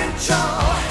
control.